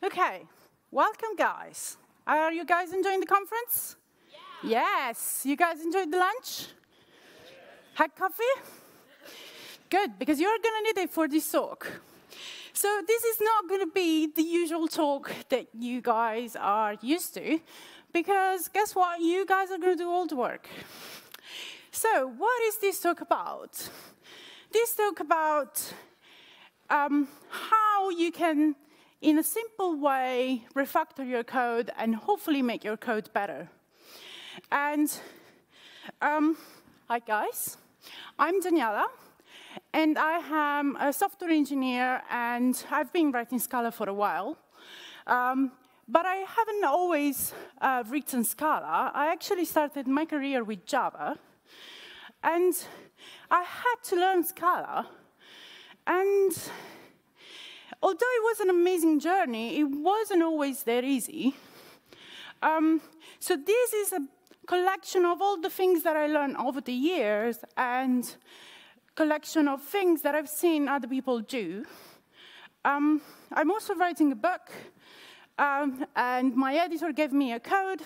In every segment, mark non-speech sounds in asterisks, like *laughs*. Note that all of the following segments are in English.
Okay, welcome, guys. Are you guys enjoying the conference? Yeah. Yes. You guys enjoyed the lunch? Had coffee? Good, because you're going to need it for this talk. So, this is not going to be the usual talk that you guys are used to, because guess what? You guys are going to do all the work. So, what is this talk about? This talk about um, how you can in a simple way, refactor your code and hopefully make your code better. And um, hi, guys. I'm Daniela, and I am a software engineer, and I've been writing Scala for a while. Um, but I haven't always uh, written Scala. I actually started my career with Java, and I had to learn Scala. And although it was an amazing journey, it wasn't always that easy. Um, so this is a collection of all the things that I learned over the years and collection of things that I've seen other people do. Um, I'm also writing a book, um, and my editor gave me a code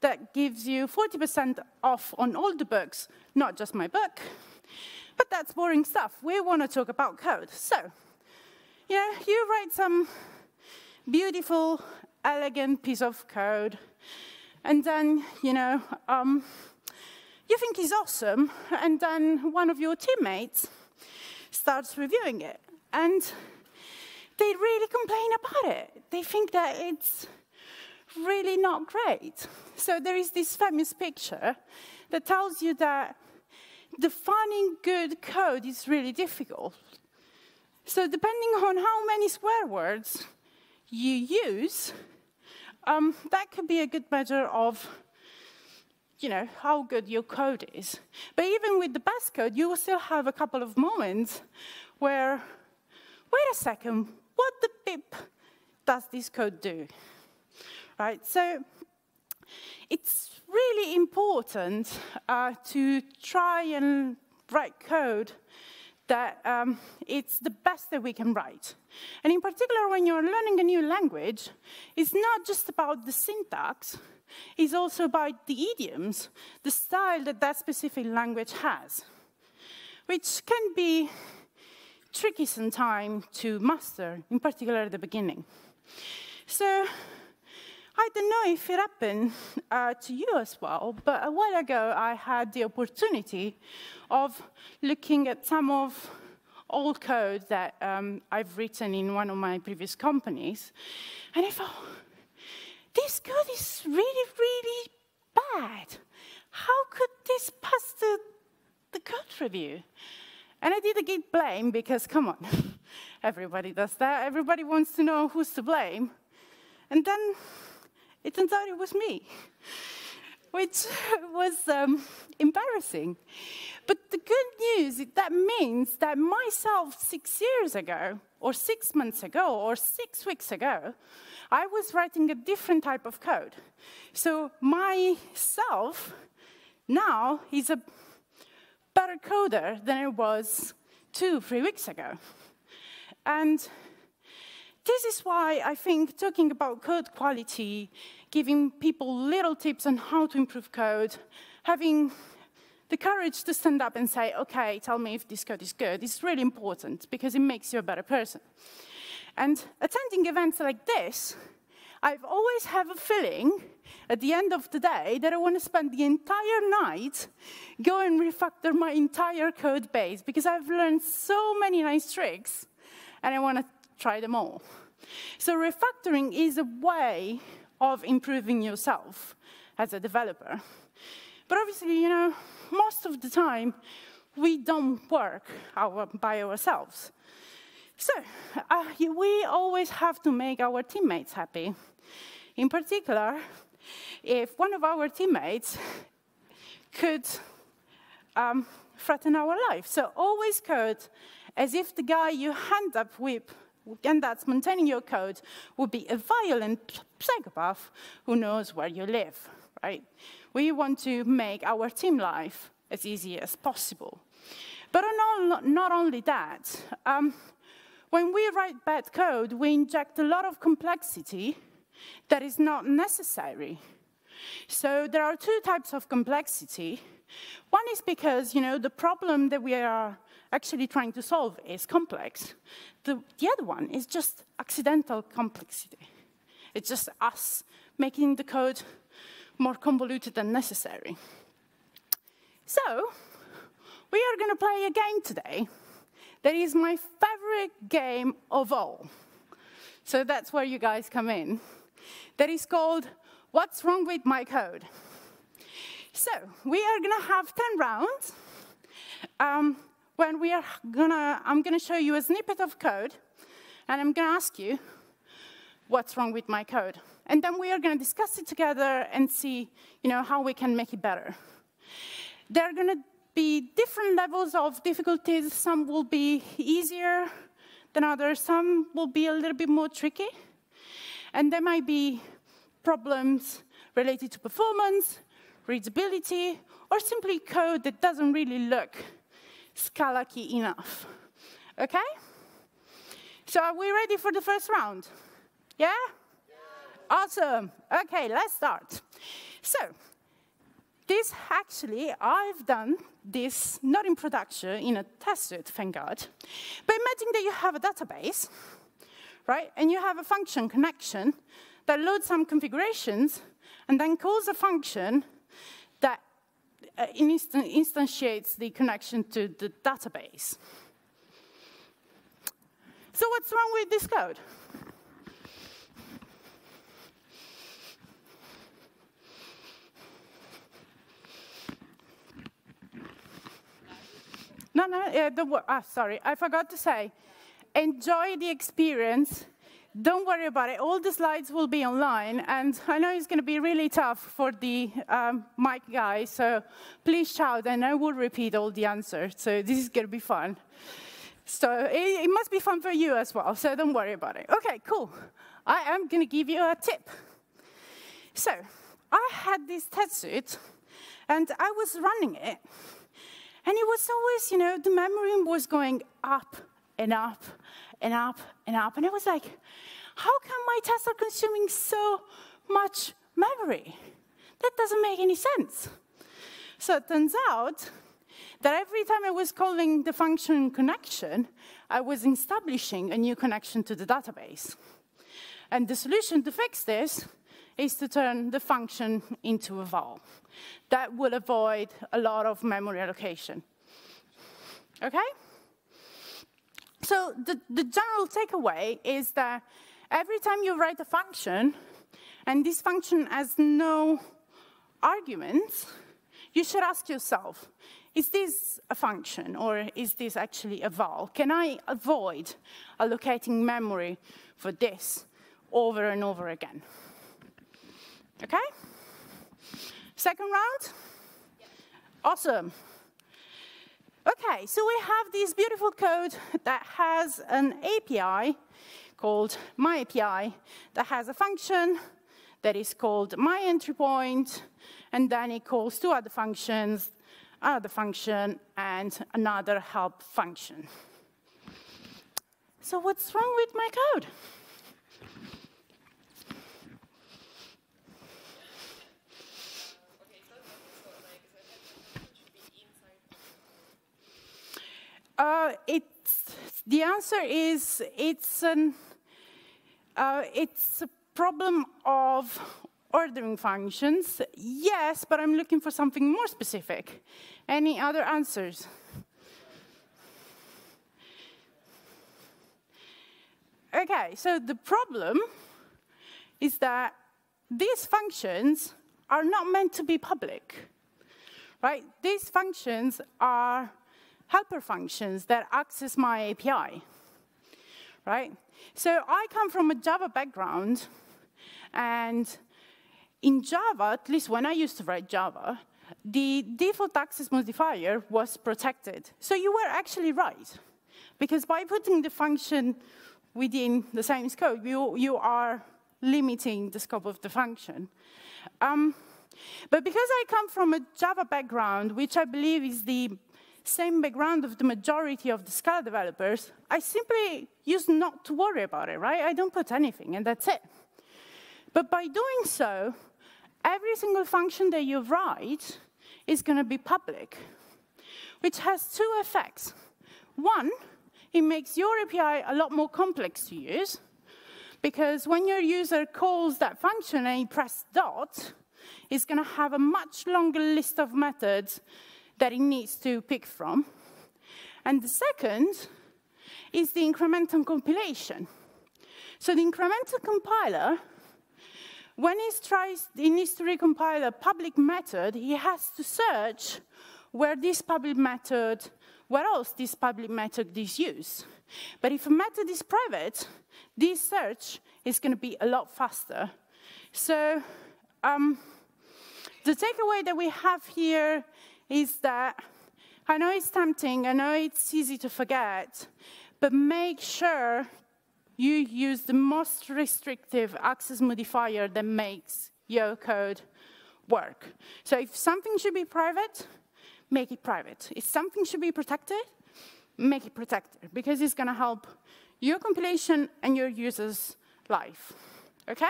that gives you 40% off on all the books, not just my book. But that's boring stuff. We want to talk about code. So you know, you write some beautiful, elegant piece of code, and then, you know, um, you think it's awesome, and then one of your teammates starts reviewing it, and they really complain about it. They think that it's really not great. So there is this famous picture that tells you that defining good code is really difficult. So depending on how many swear words you use, um, that could be a good measure of you know, how good your code is. But even with the best code, you will still have a couple of moments where, wait a second, what the pip does this code do? Right, so it's really important uh, to try and write code that um, it's the best that we can write. And in particular, when you're learning a new language, it's not just about the syntax, it's also about the idioms, the style that that specific language has, which can be tricky sometimes to master, in particular at the beginning. So I don't know if it happened uh, to you as well, but a while ago I had the opportunity of looking at some of old code that um, I've written in one of my previous companies, and I thought, this code is really, really bad. How could this pass the, the code review? And I did a git blame because, come on, *laughs* everybody does that. Everybody wants to know who's to blame. And then it turns out it was me, *laughs* which was um, embarrassing. But the good news is that means that myself six years ago, or six months ago, or six weeks ago, I was writing a different type of code. So myself now is a better coder than I was two, three weeks ago. And this is why I think talking about code quality, giving people little tips on how to improve code, having the courage to stand up and say, okay, tell me if this code is good, is really important because it makes you a better person. And attending events like this, I've always have a feeling at the end of the day that I want to spend the entire night go and refactor my entire code base because I've learned so many nice tricks and I want to try them all. So refactoring is a way of improving yourself as a developer. But obviously, you know, most of the time, we don't work our, by ourselves. So uh, we always have to make our teammates happy. In particular, if one of our teammates could um, threaten our life. So always code as if the guy you hand up with and that's maintaining your code would be a violent psychopath who knows where you live, right? We want to make our team life as easy as possible. But not only that, um, when we write bad code, we inject a lot of complexity that is not necessary. So there are two types of complexity. One is because, you know, the problem that we are actually trying to solve is complex. The, the other one is just accidental complexity. It's just us making the code more convoluted than necessary. So, we are going to play a game today that is my favorite game of all. So that's where you guys come in. That is called What's Wrong with My Code? So, we are going to have 10 rounds. Um, when we are gonna, I'm gonna show you a snippet of code, and I'm gonna ask you what's wrong with my code. And then we are gonna discuss it together and see, you know, how we can make it better. There are gonna be different levels of difficulties. Some will be easier than others. Some will be a little bit more tricky. And there might be problems related to performance, readability, or simply code that doesn't really look Scala enough. Okay? So are we ready for the first round? Yeah? yeah? Awesome. Okay, let's start. So, this actually, I've done this not in production, in a test suite, thank God. But imagine that you have a database, right? And you have a function connection that loads some configurations and then calls a function uh, instantiates the connection to the database. So what's wrong with this code? No, no, uh, the, ah, sorry, I forgot to say, enjoy the experience don't worry about it. All the slides will be online, and I know it's going to be really tough for the um, mic guy, so please shout, and I will repeat all the answers. So this is going to be fun. So it, it must be fun for you as well, so don't worry about it. Okay, cool. I am going to give you a tip. So I had this test suite, and I was running it, and it was always, you know, the memory was going up and up and up and up. And I was like, how come my tests are consuming so much memory? That doesn't make any sense. So it turns out that every time I was calling the function connection, I was establishing a new connection to the database. And the solution to fix this is to turn the function into a val. That will avoid a lot of memory allocation. Okay? So the, the general takeaway is that every time you write a function, and this function has no arguments, you should ask yourself, is this a function or is this actually a val? Can I avoid allocating memory for this over and over again? Okay? Second round? Awesome. Okay, so we have this beautiful code that has an API called myAPI that has a function that is called myEntryPoint, and then it calls two other functions, another function, and another help function. So what's wrong with my code? Uh, the answer is it's, an, uh, it's a problem of ordering functions. Yes, but I'm looking for something more specific. Any other answers? Okay, so the problem is that these functions are not meant to be public, right? These functions are helper functions that access my API, right? So I come from a Java background, and in Java, at least when I used to write Java, the default access modifier was protected. So you were actually right, because by putting the function within the same scope, you, you are limiting the scope of the function. Um, but because I come from a Java background, which I believe is the same background of the majority of the Scala developers, I simply used not to worry about it, right? I don't put anything, and that's it. But by doing so, every single function that you write is going to be public, which has two effects. One, it makes your API a lot more complex to use, because when your user calls that function and you press dot, it's going to have a much longer list of methods that it needs to pick from. And the second is the incremental compilation. So the incremental compiler, when it tries, it needs to recompile a public method, he has to search where this public method, where else this public method is used. But if a method is private, this search is going to be a lot faster. So um, the takeaway that we have here is that I know it's tempting, I know it's easy to forget, but make sure you use the most restrictive access modifier that makes your code work. So if something should be private, make it private. If something should be protected, make it protected, because it's going to help your compilation and your users' life. Okay?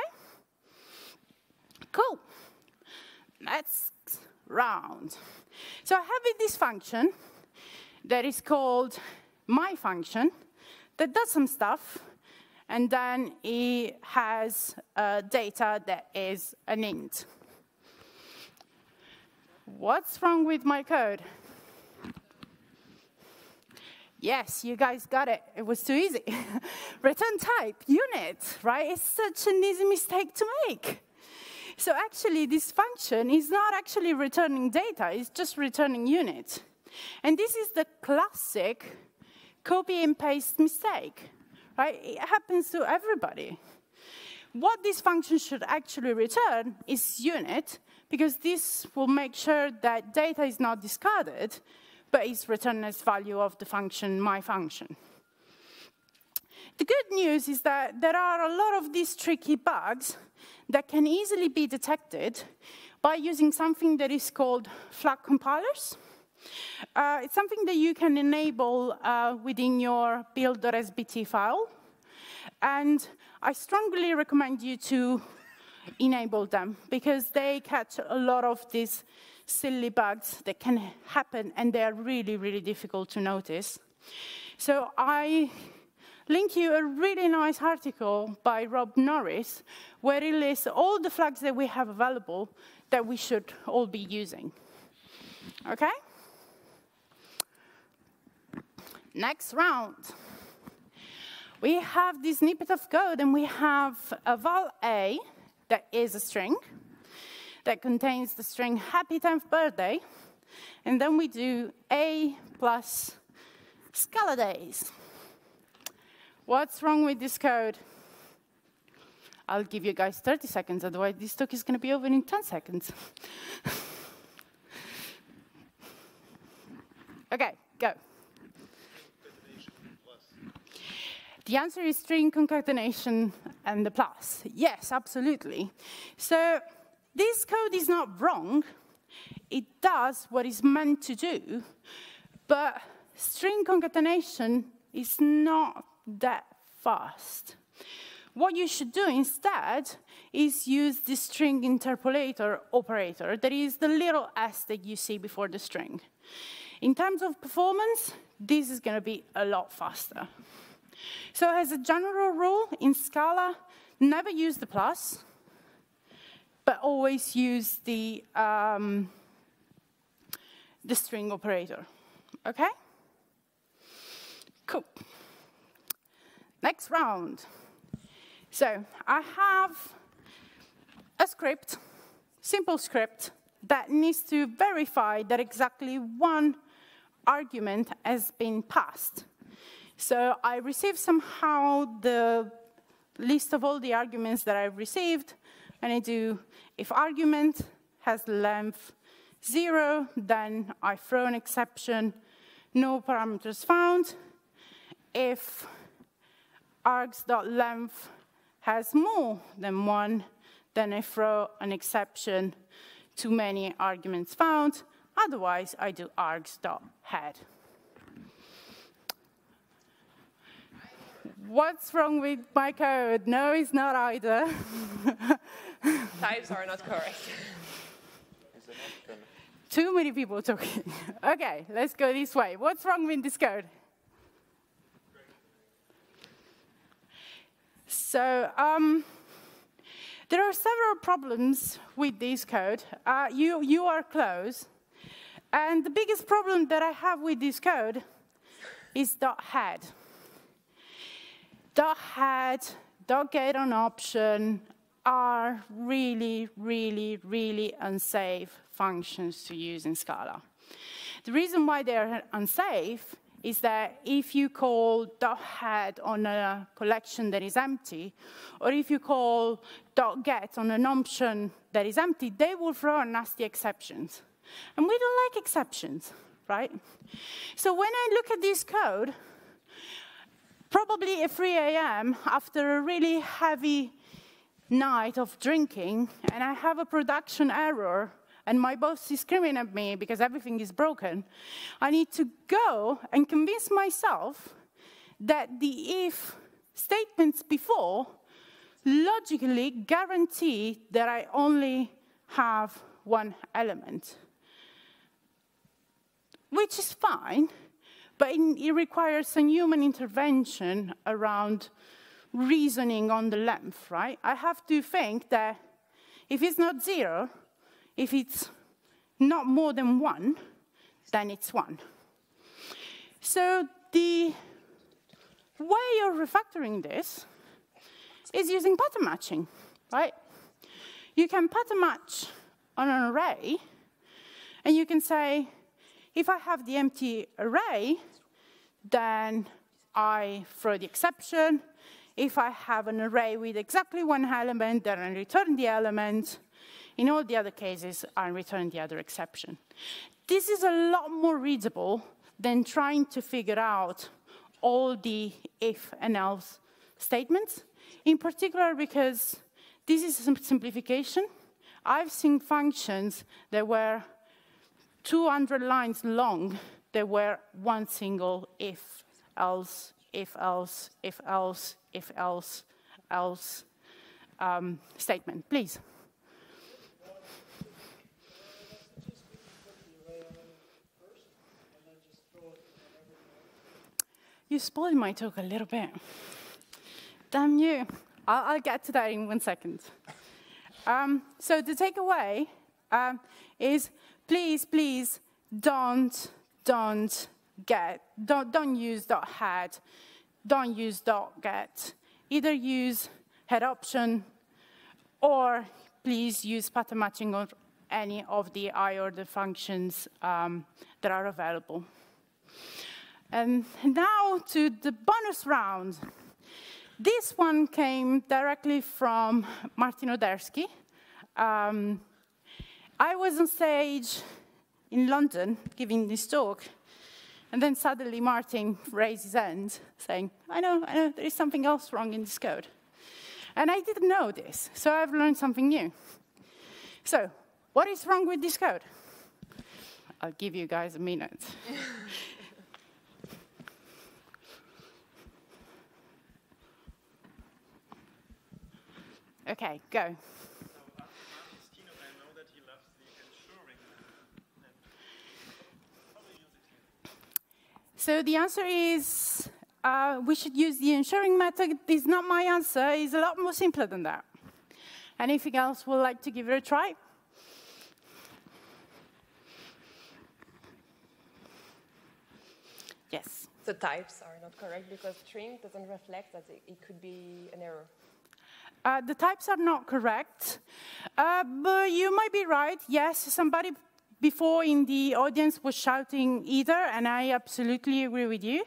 Cool. Next round. So I have this function that is called my function that does some stuff, and then it has uh, data that is an int. What's wrong with my code? Yes, you guys got it. It was too easy. *laughs* Return type, unit, right? It's such an easy mistake to make. So actually, this function is not actually returning data, it's just returning unit. And this is the classic copy and paste mistake, right? It happens to everybody. What this function should actually return is unit, because this will make sure that data is not discarded, but is returned as value of the function, my function. The good news is that there are a lot of these tricky bugs that can easily be detected by using something that is called flag compilers. Uh, it's something that you can enable uh, within your build.sbt file. And I strongly recommend you to enable them because they catch a lot of these silly bugs that can happen and they're really, really difficult to notice. So I link you a really nice article by Rob Norris where he lists all the flags that we have available that we should all be using. Okay? Next round. We have this snippet of code and we have a val a that is a string that contains the string happy 10th birthday. And then we do a plus Scala days. What's wrong with this code? I'll give you guys 30 seconds, otherwise this talk is going to be over in 10 seconds. *laughs* okay, go. The answer is string concatenation and the plus. Yes, absolutely. So this code is not wrong. It does what it's meant to do, but string concatenation is not that fast. What you should do instead is use the string interpolator operator, that is the little s that you see before the string. In terms of performance, this is going to be a lot faster. So as a general rule, in Scala, never use the plus, but always use the, um, the string operator, okay? Cool. Next round. So I have a script, simple script, that needs to verify that exactly one argument has been passed. So I receive somehow the list of all the arguments that I've received, and I do, if argument has length zero, then I throw an exception, no parameters found. If args.length has more than one, then I throw an exception, too many arguments found. Otherwise, I do args.head. What's wrong with my code? No, it's not either. *laughs* Types are not correct. Too many people talking. *laughs* okay, let's go this way. What's wrong with this code? So um, there are several problems with this code. Uh, you, you are close. And the biggest problem that I have with this code is dot head. Dot head, dot get on option are really, really, really unsafe functions to use in Scala. The reason why they're unsafe is that if you call dot head on a collection that is empty, or if you call dot get on an option that is empty, they will throw nasty exceptions. And we don't like exceptions, right? So when I look at this code, probably at 3 a.m., after a really heavy night of drinking, and I have a production error, and my boss is screaming at me because everything is broken, I need to go and convince myself that the if statements before logically guarantee that I only have one element. Which is fine, but it requires some human intervention around reasoning on the length, right? I have to think that if it's not zero, if it's not more than one, then it's one. So the way of refactoring this is using pattern matching, right? You can pattern match on an array, and you can say, if I have the empty array, then I throw the exception. If I have an array with exactly one element, then I return the element. In all the other cases, I return the other exception. This is a lot more readable than trying to figure out all the if and else statements, in particular because this is a simplification. I've seen functions that were 200 lines long that were one single if, else, if else, if else, if else, else um, statement. Please. You spoiled my talk a little bit. Damn you. I'll, I'll get to that in one second. Um, so the takeaway um, is please, please don't, don't get, don't, don't use dot head, don't use dot get. Either use head option or please use pattern matching on any of the higher-order functions um, that are available. And now to the bonus round. This one came directly from Martin Odersky. Um, I was on stage in London giving this talk, and then suddenly Martin raised his hand, saying, I know, I know, there is something else wrong in this code. And I didn't know this, so I've learned something new. So, what is wrong with this code? I'll give you guys a minute. *laughs* Okay, go. So the answer is uh, we should use the ensuring method. It's not my answer. It's a lot more simpler than that. Anything else would like to give it a try? Yes. The types are not correct because string doesn't reflect that it could be an error. Uh, the types are not correct, uh, but you might be right. Yes, somebody before in the audience was shouting either, and I absolutely agree with you,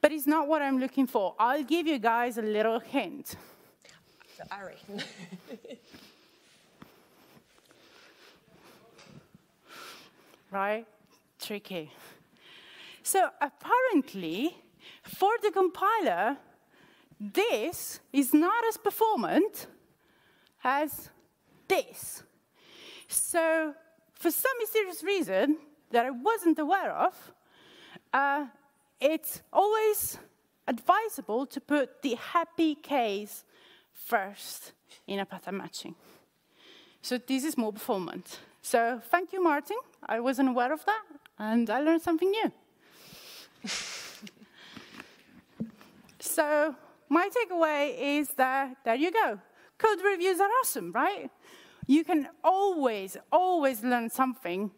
but it's not what I'm looking for. I'll give you guys a little hint. Array. *laughs* right? Tricky. So apparently, for the compiler, this is not as performant as this. So for some mysterious reason, that I wasn't aware of, uh, it's always advisable to put the happy case first in a pattern matching. So this is more performant. So thank you, Martin. I wasn't aware of that, and I learned something new. *laughs* so my takeaway is that there you go. Code reviews are awesome, right? You can always, always learn something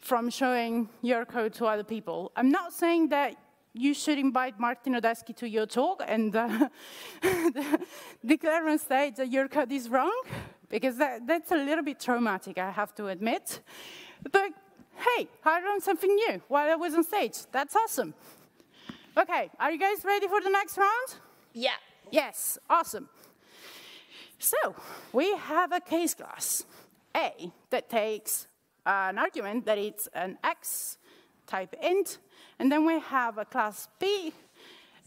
from showing your code to other people. I'm not saying that you should invite Martin Odersky to your talk and uh, *laughs* declare on stage that your code is wrong, because that, that's a little bit traumatic, I have to admit. But hey, I learned something new while I was on stage. That's awesome. Okay, are you guys ready for the next round? Yeah. Yes, awesome. So we have a case class, A, that takes an argument that it's an X type int, and then we have a class B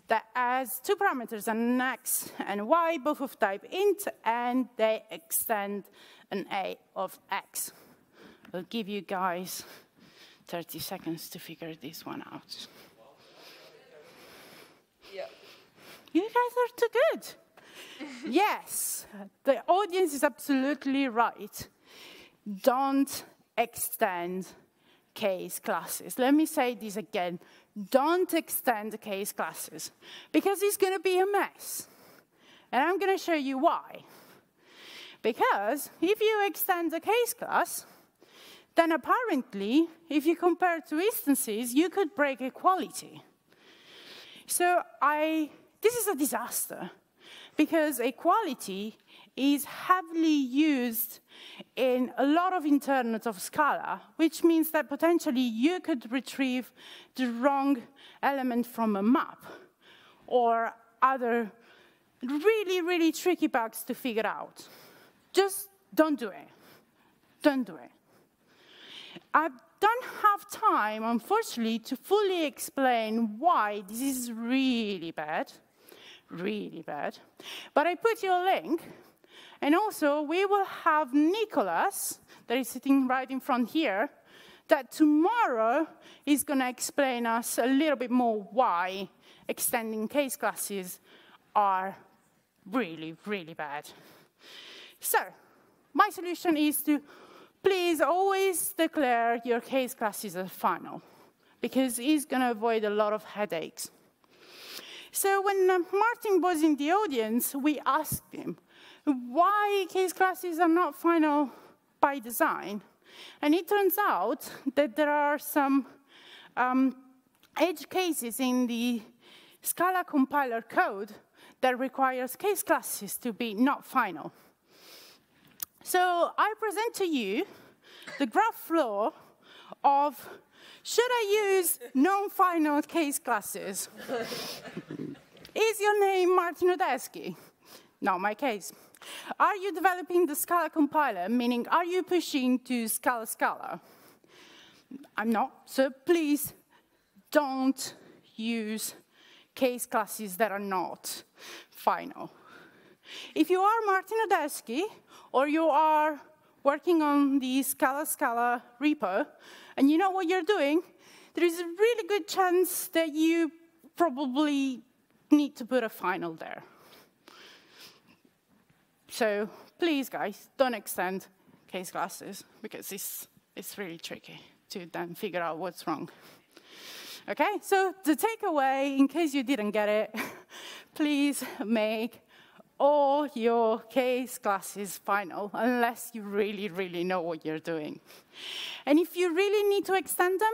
that has two parameters, an X and Y, both of type int, and they extend an A of X. I'll give you guys 30 seconds to figure this one out. Yeah. You guys are too good. *laughs* yes, the audience is absolutely right. Don't extend case classes. Let me say this again. Don't extend case classes because it's going to be a mess. And I'm going to show you why. Because if you extend a case class, then apparently, if you compare two instances, you could break equality. So I, this is a disaster because equality is heavily used in a lot of internals of Scala, which means that potentially you could retrieve the wrong element from a map or other really, really tricky bugs to figure out. Just don't do it. Don't do it. I don't have time, unfortunately, to fully explain why this is really bad, really bad. But I put you a link and also, we will have Nicholas, that is sitting right in front here, that tomorrow is going to explain us a little bit more why extending case classes are really, really bad. So, my solution is to please always declare your case classes as final, because it's going to avoid a lot of headaches. So when uh, Martin was in the audience, we asked him, why case classes are not final by design. And it turns out that there are some um, edge cases in the Scala compiler code that requires case classes to be not final. So I present to you the graph flow of should I use non-final case classes? *laughs* Is your name Martin Odersky? Not my case. Are you developing the Scala compiler, meaning are you pushing to Scala Scala? I'm not, so please don't use case classes that are not final. If you are Martin Odersky, or you are working on the Scala Scala repo, and you know what you're doing, there is a really good chance that you probably need to put a final there. So please, guys, don't extend case classes because it's, it's really tricky to then figure out what's wrong. Okay, so the takeaway, in case you didn't get it, *laughs* please make all your case classes final unless you really, really know what you're doing. And if you really need to extend them,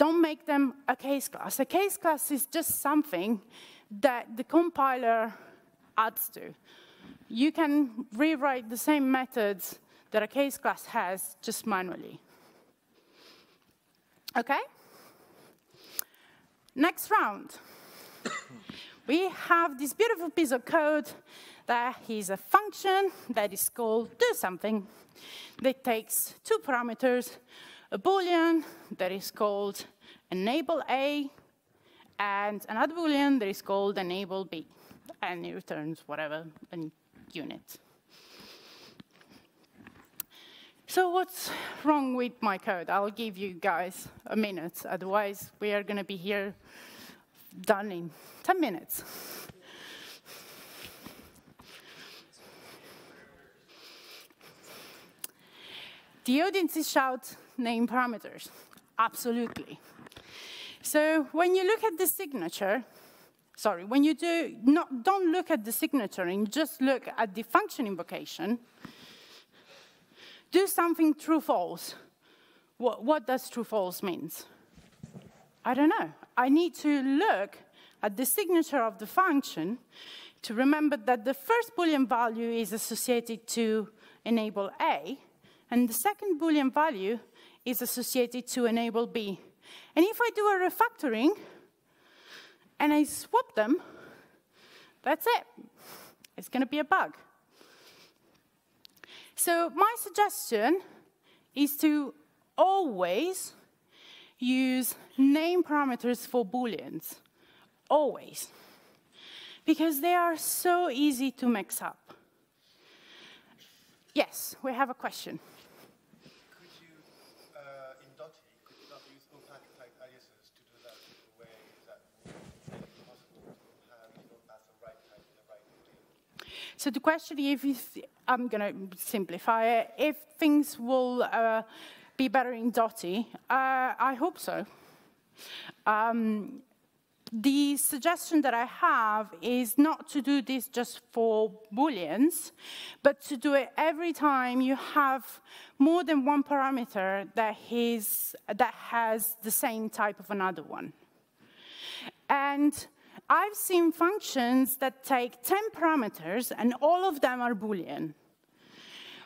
don't make them a case class. A case class is just something that the compiler adds to you can rewrite the same methods that a case class has just manually. Okay? Next round. *coughs* we have this beautiful piece of code that is a function that is called do something that takes two parameters, a boolean that is called enable A and another boolean that is called enable B and it returns whatever unit. So what's wrong with my code? I'll give you guys a minute, otherwise we are going to be here done in 10 minutes. The audience shout name parameters. Absolutely. So when you look at the signature, sorry, when you do not, don't look at the signature and just look at the function invocation, do something true false. What, what does true false means? I don't know. I need to look at the signature of the function to remember that the first Boolean value is associated to enable A, and the second Boolean value is associated to enable B. And if I do a refactoring and I swap them, that's it. It's going to be a bug. So my suggestion is to always use name parameters for Booleans. Always. Because they are so easy to mix up. Yes, we have a question. So the question if I'm going to simplify it, if things will uh, be better in Dotty, uh, I hope so. Um, the suggestion that I have is not to do this just for Booleans, but to do it every time you have more than one parameter that, is, that has the same type of another one. And I've seen functions that take 10 parameters and all of them are Boolean,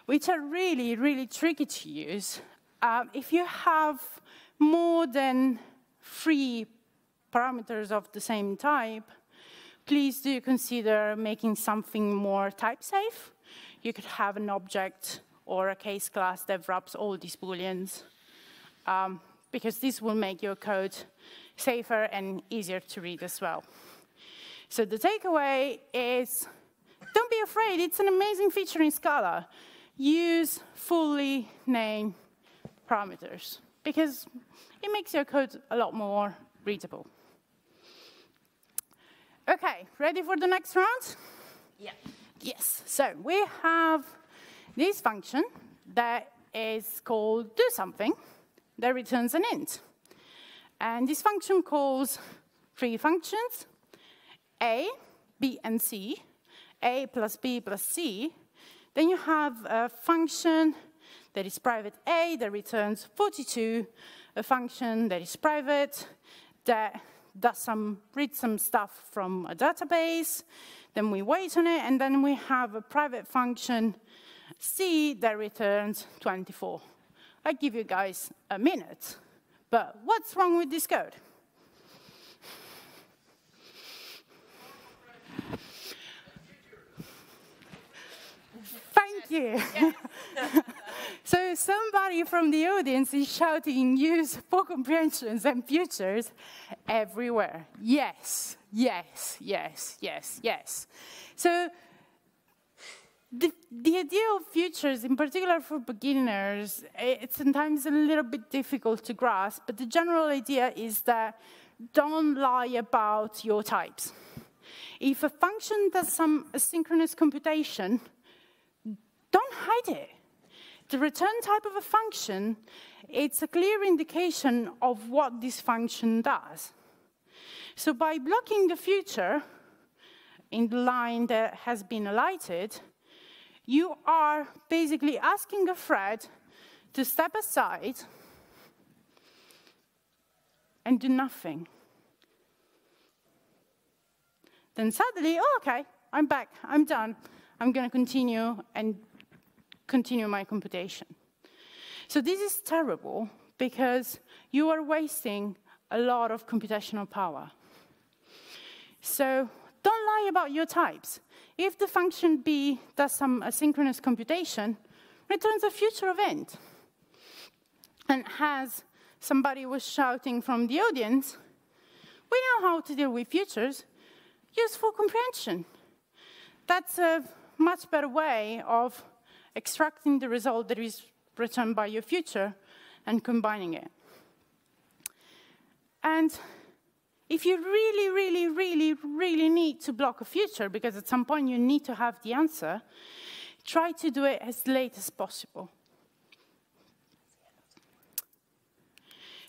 which are really, really tricky to use. Uh, if you have more than three parameters of the same type, please do consider making something more type safe. You could have an object or a case class that wraps all these Booleans, um, because this will make your code safer and easier to read as well. So the takeaway is don't be afraid. It's an amazing feature in Scala. Use fully named parameters because it makes your code a lot more readable. Okay, ready for the next round? Yeah. Yes. So we have this function that is called do something that returns an int. And this function calls three functions a, B, and C, A plus B plus C, then you have a function that is private A that returns 42, a function that is private that does some, reads some stuff from a database, then we wait on it, and then we have a private function C that returns 24. I give you guys a minute, but what's wrong with this code? *laughs* *laughs* So somebody from the audience is shouting use for comprehensions and futures everywhere. Yes, yes, yes, yes, yes. So the, the idea of futures, in particular for beginners, it's sometimes a little bit difficult to grasp, but the general idea is that don't lie about your types. If a function does some asynchronous computation, don't hide it. The return type of a function, it's a clear indication of what this function does. So by blocking the future in the line that has been alighted, you are basically asking a thread to step aside and do nothing. Then suddenly, oh, okay, I'm back, I'm done. I'm going to continue and continue my computation. So this is terrible because you are wasting a lot of computational power. So don't lie about your types. If the function b does some asynchronous computation, returns a future event. And as somebody was shouting from the audience, we know how to deal with futures, useful comprehension. That's a much better way of extracting the result that is returned by your future and combining it. And if you really, really, really, really need to block a future, because at some point you need to have the answer, try to do it as late as possible.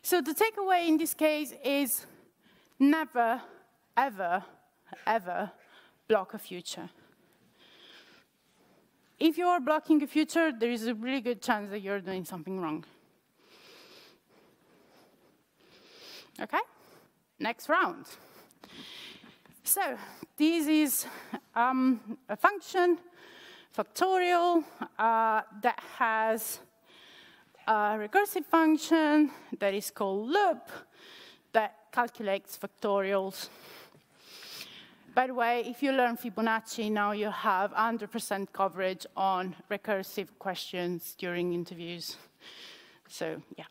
So the takeaway in this case is never, ever, ever block a future. If you are blocking a future, there is a really good chance that you're doing something wrong. Okay? Next round. So this is um, a function, factorial, uh, that has a recursive function that is called loop that calculates factorials. By the way, if you learn Fibonacci, now you have 100% coverage on recursive questions during interviews. So yeah,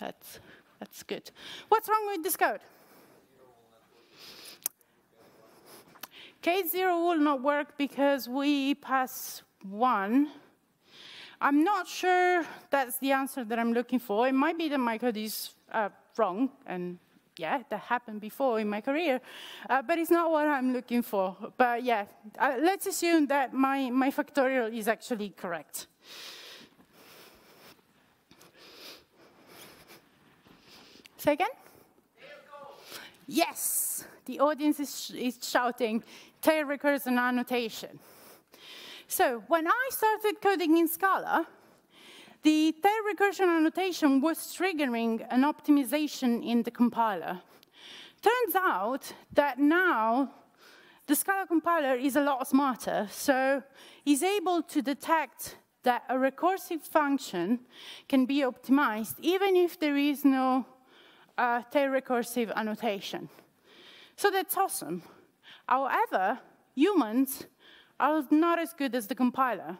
that's, that's good. What's wrong with this code? K0 will not work because we pass one. I'm not sure that's the answer that I'm looking for. It might be that my code is uh, wrong and yeah, that happened before in my career, uh, but it's not what I'm looking for. But yeah, uh, let's assume that my, my factorial is actually correct. Say again? Yes, the audience is, is shouting tail recursion annotation. So when I started coding in Scala, the tail recursion annotation was triggering an optimization in the compiler. Turns out that now the Scala compiler is a lot smarter, so is able to detect that a recursive function can be optimized even if there is no uh, tail recursive annotation. So that's awesome. However, humans are not as good as the compiler.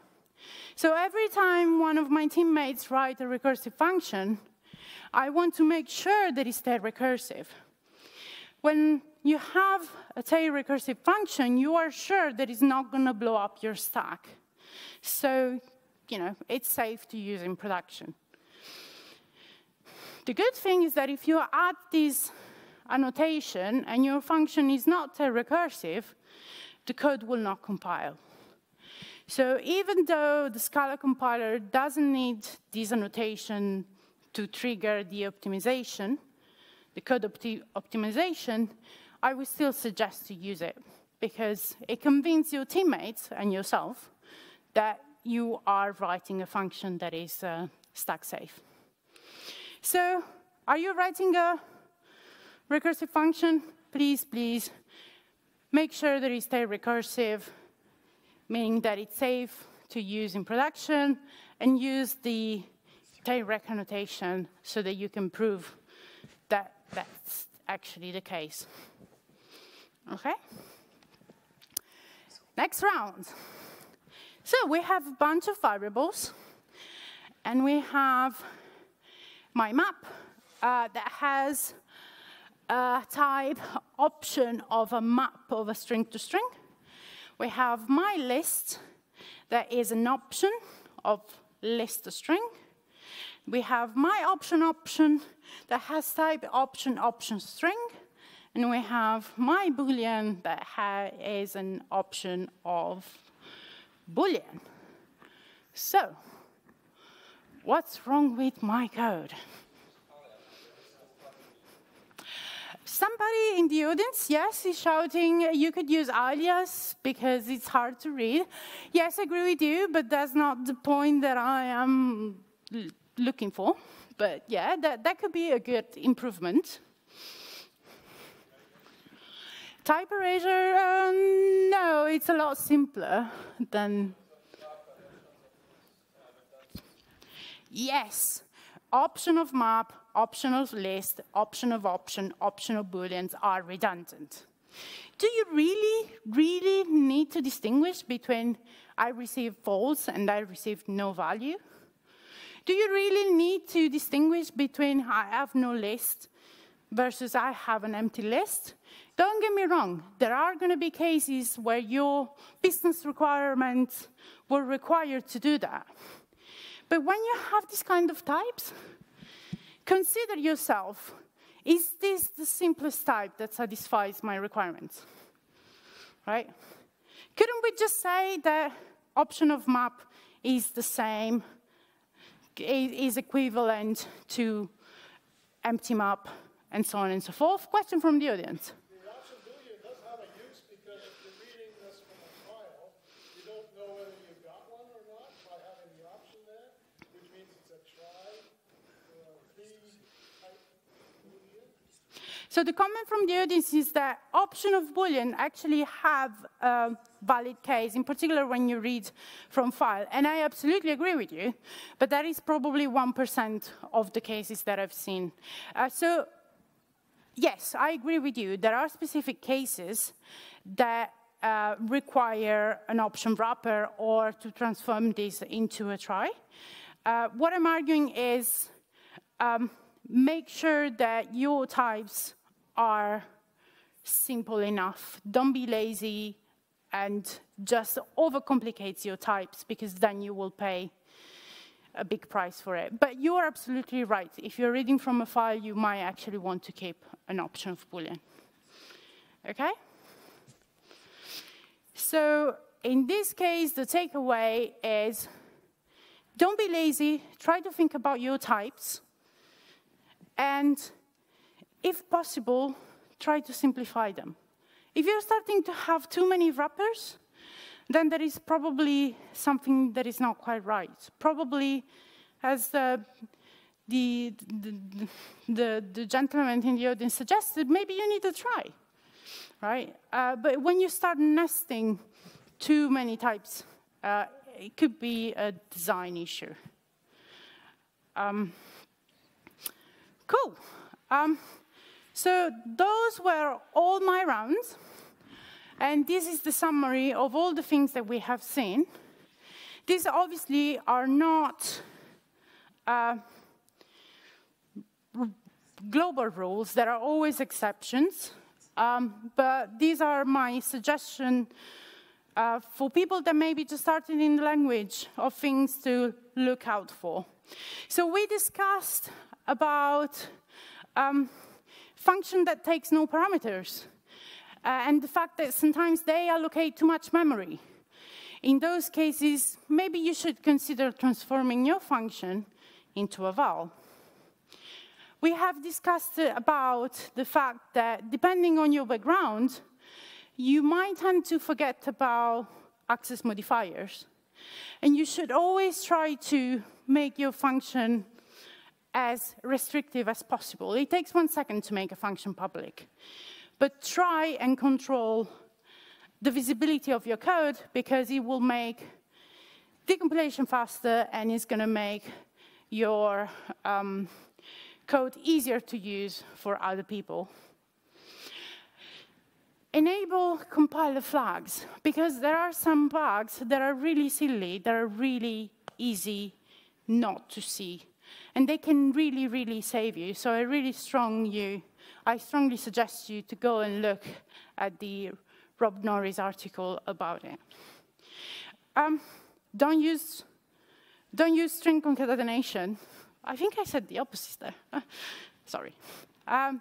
So every time one of my teammates write a recursive function, I want to make sure that it's tail recursive. When you have a tail recursive function, you are sure that it's not going to blow up your stack. So, you know, it's safe to use in production. The good thing is that if you add this annotation and your function is not tail recursive, the code will not compile. So even though the Scala compiler doesn't need this annotation to trigger the optimization, the code opti optimization, I would still suggest to use it because it convinces your teammates and yourself that you are writing a function that is uh, stack safe. So are you writing a recursive function? Please, please, make sure that it stays recursive meaning that it's safe to use in production, and use the tailrec annotation so that you can prove that that's actually the case. Okay? Next round. So we have a bunch of variables, and we have my map uh, that has a type option of a map of a string to string we have my list that is an option of list string. We have my option option that has type option option string. And we have my boolean that is an option of boolean. So, what's wrong with my code? Somebody in the audience, yes, is shouting, you could use alias because it's hard to read. Yes, I agree with you, but that's not the point that I am looking for. But yeah, that, that could be a good improvement. Type erasure, uh, no, it's a lot simpler than. Yes, option of map, option of list, option of option, option of booleans are redundant. Do you really, really need to distinguish between I receive false and I receive no value? Do you really need to distinguish between I have no list versus I have an empty list? Don't get me wrong, there are going to be cases where your business requirements will require to do that. But when you have this kind of types, consider yourself, is this the simplest type that satisfies my requirements? Right? Couldn't we just say that option of map is the same, is equivalent to empty map, and so on and so forth? Question from the audience. So the comment from the audience is that option of Boolean actually have a valid case, in particular when you read from file. And I absolutely agree with you, but that is probably 1% of the cases that I've seen. Uh, so yes, I agree with you. There are specific cases that uh, require an option wrapper or to transform this into a try. Uh, what I'm arguing is um, make sure that your types are simple enough. Don't be lazy and just overcomplicate your types because then you will pay a big price for it. But you are absolutely right. If you're reading from a file, you might actually want to keep an option of Boolean. Okay? So in this case, the takeaway is don't be lazy. Try to think about your types. And if possible, try to simplify them. If you're starting to have too many wrappers, then there is probably something that is not quite right. Probably, as the, the, the, the, the gentleman in the audience suggested, maybe you need to try, right? Uh, but when you start nesting too many types, uh, it could be a design issue. Um, cool. Um, so those were all my rounds. And this is the summary of all the things that we have seen. These obviously are not uh, global rules. There are always exceptions. Um, but these are my suggestion uh, for people that may be just starting in the language of things to look out for. So we discussed about um, function that takes no parameters. Uh, and the fact that sometimes they allocate too much memory. In those cases, maybe you should consider transforming your function into a val. We have discussed about the fact that depending on your background, you might tend to forget about access modifiers. And you should always try to make your function as restrictive as possible. It takes one second to make a function public. But try and control the visibility of your code because it will make the compilation faster and it's going to make your um, code easier to use for other people. Enable compiler flags because there are some bugs that are really silly, that are really easy not to see and they can really, really save you. So I really strong you, I strongly suggest you to go and look at the Rob Norris article about it. Um, don't use don't use string concatenation. I think I said the opposite there. *laughs* sorry. Um,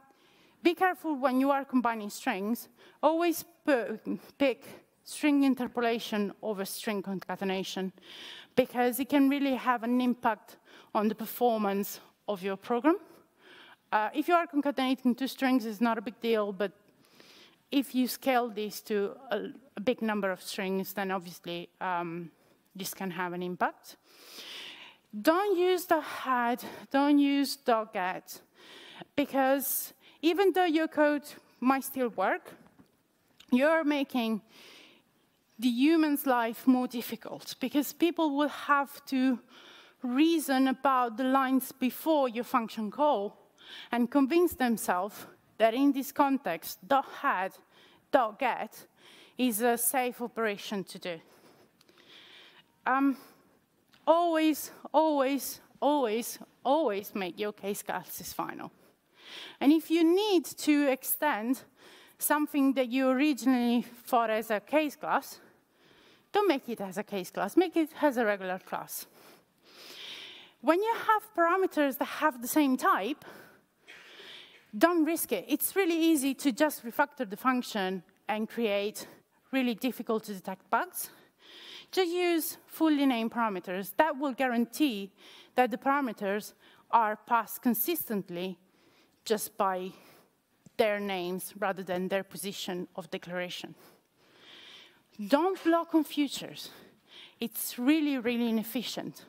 be careful when you are combining strings. Always pick string interpolation over string concatenation because it can really have an impact on the performance of your program. Uh, if you are concatenating two strings, it's not a big deal, but if you scale this to a, a big number of strings, then obviously um, this can have an impact. Don't use the head, don't use dot-get, because even though your code might still work, you're making the human's life more difficult because people will have to reason about the lines before your function call and convince themselves that in this context, dot head, dot get is a safe operation to do. Um, always, always, always, always make your case classes final. And if you need to extend something that you originally thought as a case class, don't make it as a case class, make it as a regular class. When you have parameters that have the same type, don't risk it. It's really easy to just refactor the function and create really difficult to detect bugs. Just use fully named parameters. That will guarantee that the parameters are passed consistently just by their names rather than their position of declaration. Don't block on futures. It's really, really inefficient.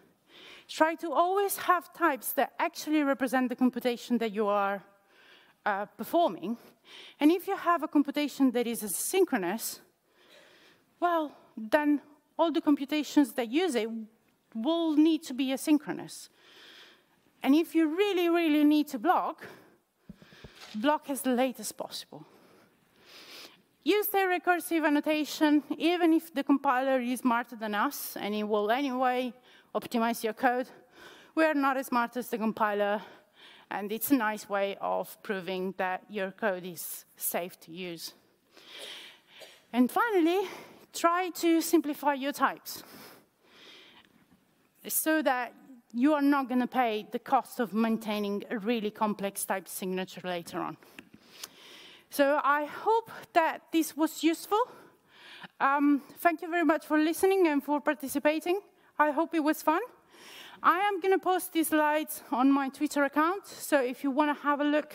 Try to always have types that actually represent the computation that you are uh, performing. And if you have a computation that is asynchronous, well, then all the computations that use it will need to be asynchronous. And if you really, really need to block, block as late as possible. Use the recursive annotation, even if the compiler is smarter than us, and it will anyway optimize your code. We are not as smart as the compiler, and it's a nice way of proving that your code is safe to use. And finally, try to simplify your types so that you are not going to pay the cost of maintaining a really complex type signature later on. So I hope that this was useful. Um, thank you very much for listening and for participating. I hope it was fun. I am going to post these slides on my Twitter account, so if you want to have a look,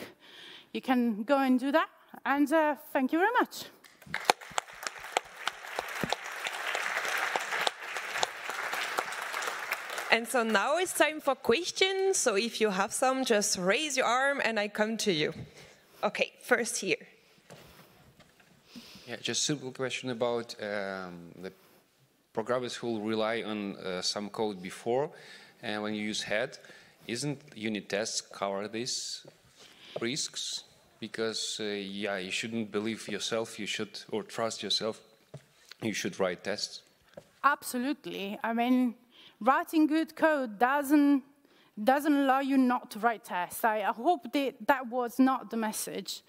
you can go and do that. And uh, thank you very much. And so now it's time for questions. So if you have some, just raise your arm and I come to you. Okay, first here. Yeah, just simple question about um, the programmers who rely on uh, some code before, and when you use head, isn't unit tests cover these risks? Because uh, yeah, you shouldn't believe yourself. You should or trust yourself. You should write tests. Absolutely. I mean, writing good code doesn't doesn't allow you not to write tests. I, hope that that was not the message.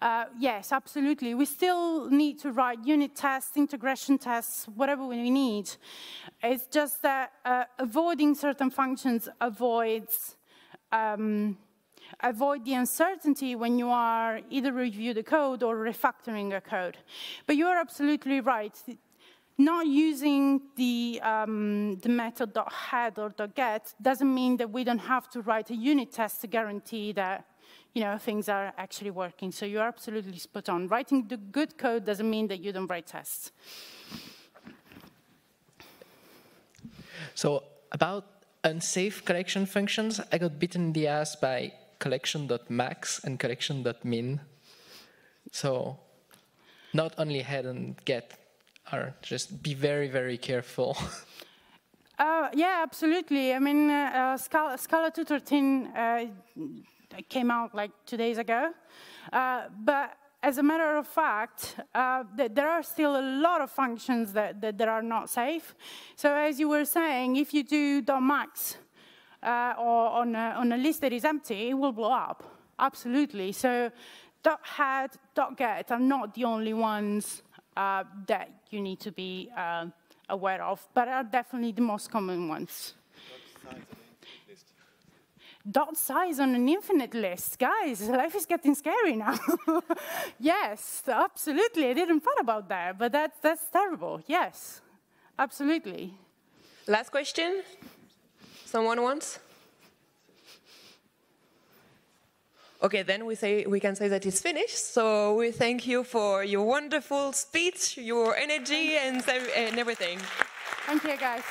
Uh, yes, absolutely. We still need to write unit tests, integration tests, whatever we need. It's just that uh, avoiding certain functions avoids um, avoid the uncertainty when you are either review the code or refactoring a code. But you are absolutely right not using the, um, the method .head or .get doesn't mean that we don't have to write a unit test to guarantee that you know, things are actually working. So you're absolutely spot on. Writing the good code doesn't mean that you don't write tests. So about unsafe collection functions, I got bitten in the ass by collection.max and collection.min. So not only head and get are just be very, very careful. *laughs* uh, yeah, absolutely. I mean, uh, uh Scala, Scala 213 uh, came out like two days ago, uh, but as a matter of fact, uh, th there are still a lot of functions that, that, that, are not safe. So as you were saying, if you do dot .max or on a, on a list that is empty, it will blow up. Absolutely. So dot .head, dot .get are not the only ones that you need to be uh, aware of, but are definitely the most common ones. Dot size on an infinite list. Guys, *laughs* life is getting scary now. *laughs* yes, absolutely. I didn't thought about that, but that, that's terrible. Yes, absolutely. Last question? Someone wants? Okay, then we say we can say that it's finished. So we thank you for your wonderful speech, your energy, and, and everything. Thank you, guys.